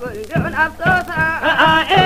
قلقل جعل